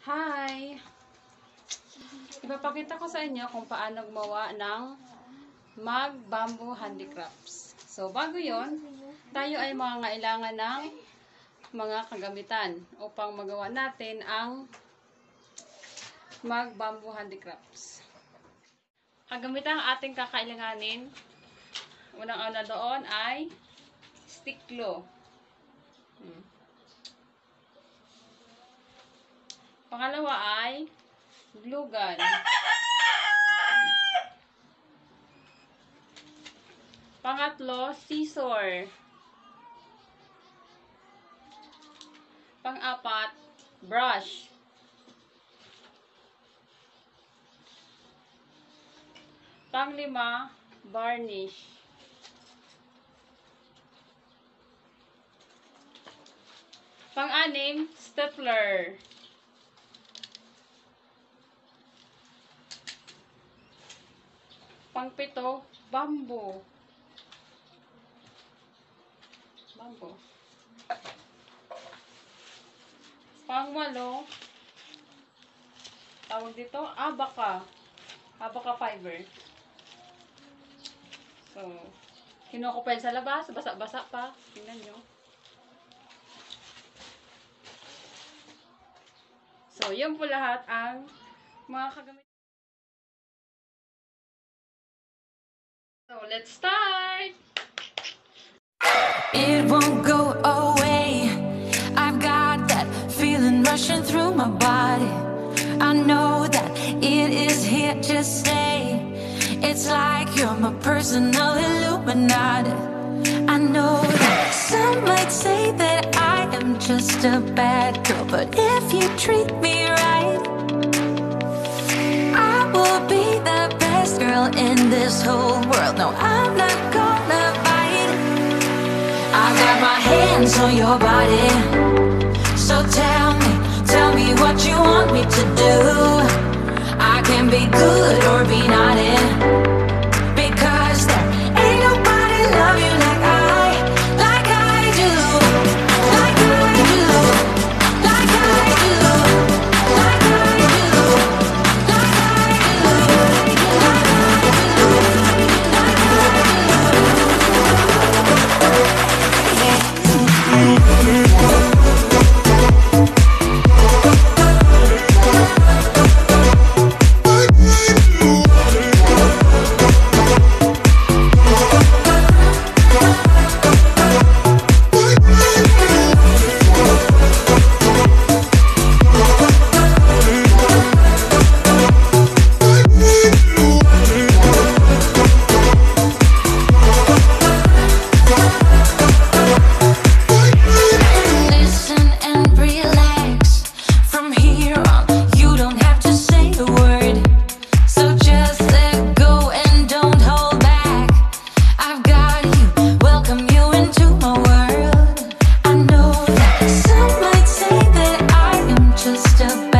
Hi! Ipapakita ko sa inyo kung paano gumawa ng mag bamboo handicrafts. So, bago yon tayo ay mga ngailangan ng mga kagamitan upang magawa natin ang mag bamboo handicrafts. Kagamitan ang ating kakailanganin. Unang-una doon ay stick glue. Hmm. Pangalawa ay glue gun. Pangatlo, scissor. Pang-apat, brush. Panglima, varnish. Pang-anim, stapler. Pang-pito, bamboo. Bamboo. Pang-walo, tawag dito, abaka. Abaka fiber. So, kinuha ko pa sa labas, basa-basa pa. Tingnan nyo. So, yun po lahat ang mga kagamit. Let's start! It won't go away. I've got that feeling rushing through my body. I know that it is here to stay. It's like you're my personal Illuminati. I know that some might say that I am just a bad girl, but if you treat me right, girl in this whole world. No, I'm not gonna fight. I got my hands on your body.